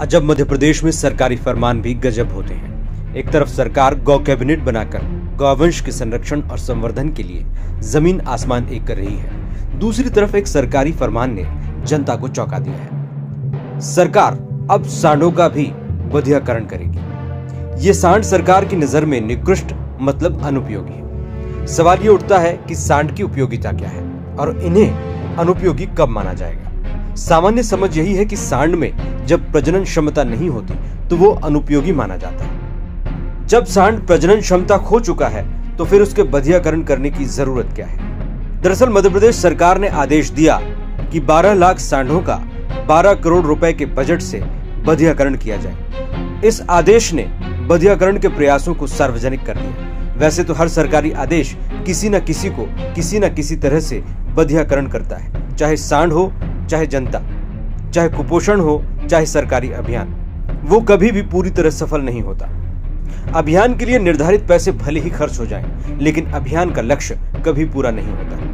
अजब मध्य प्रदेश में सरकारी फरमान भी गजब होते हैं। एक तरफ़ सरकार गौ कैबिनेट बनाकर गौवंश के संरक्षण और संवर्धन के लिए ज़मीन आसमान एक कर रही है। दूसरी तरफ़ एक सरकारी फरमान ने जनता को चौंका दिया है। सरकार अब सांडों का भी बधियाकरण करेगी। ये सांड सरकार की नज़र में निकृष्ट मतलब अनुपयोगी है। सवाल ये उठता है कि सांड की उपयोगिता क्या है, और इन्हें अनुपयोगी कब माना जाएगा? सामान्य समझ यही है कि सांड में जब प्रजनन क्षमता नहीं होती तो वो अनुपयोगी माना जाता है। जब सांड प्रजनन क्षमता खो चुका है तो फिर उसके बधियाकरण करने की ज़रूरत क्या है? दरअसल मध्य प्रदेश सरकार ने आदेश दिया कि 12 लाख सांडों का 12 करोड़ रुपए के बजट से बधियाकरण किया जाए। इस आदेश ने बधियाकरण के प्रयासों को सार्वजनिक कर दिया। वैसे तो हर सरकारी आदेश किसी न किसी को किसी न किसी तरह से बधियाकरण करता है, चाहे सांड हो, चाहे जनता, चाहे कुपोषण हो चाहे सरकारी अभियान वो कभी भी पूरी तरह सफल नहीं होता। अभियान के लिए निर्धारित पैसे भले ही खर्च हो जाएँ, लेकिन अभियान का लक्ष्य कभी पूरा नहीं होता।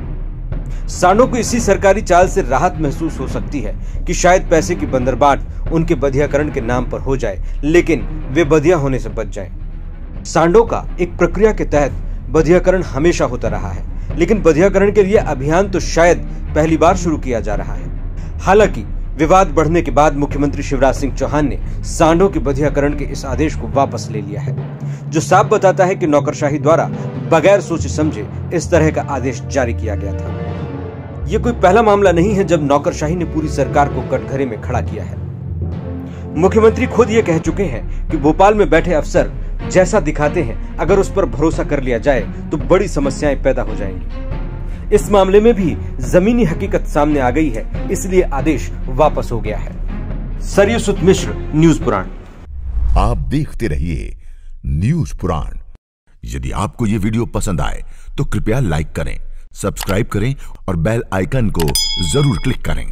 सांडों को इसी सरकारी चाल से राहत महसूस हो सकती है कि शायद पैसे की बंदरबाट उनके बधियाकरण के नाम पर हो जाए लेकिन वे बधिया होने से बच जाएँ। सांडों का एक प्रक्रिया के तहत बधियाकरण हमेशा होता रहा है लेकिन बधियाकरण के लिए अभियान तो शायद पहली बार शुरू किया जा रहा है। हालाँकि विवाद बढ़ने के बाद मुख्यमंत्री शिवराज सिंह चौहान ने सांडों के बधियाकरण के इस आदेश को वापस ले लिया है, जो साफ़ बताता है कि नौकरशाही द्वारा बगैर सोचे समझे इस तरह का आदेश जारी किया गया था। ये कोई पहला मामला नहीं है जब नौकरशाही ने पूरी सरकार को कटघरे में खड़ा किया है। मुख्यमंत्री खुद ये कह चुके हैं कि भोपाल में बैठे अफसर जैसा दिखाते हैं, अगर उस पर भरोसा कर लिया जाए तो बड़ी समस्याएँ पैदा हो जाएँगी। इस मामले में भी जमीनी हकीकत सामने आ गई है, इसलिए आदेश वापस हो गया है। सरयुसुत मिश्र, न्यूज़ पुराण। आप देखते रहिए न्यूज़ पुराण। यदि आपको ये वीडियो पसंद आए तो कृपया लाइक करें, सब्सक्राइब करें और बेल आइकन को ज़रूर क्लिक करें।